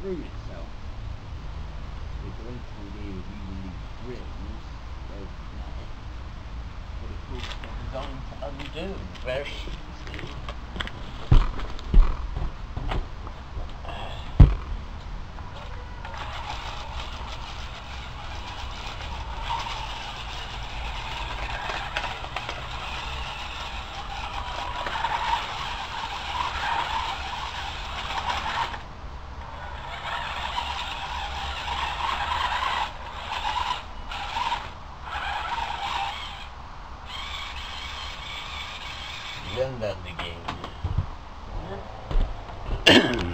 through itself. The great thing we release greatness does not. But it that are designed to undo very version than the game.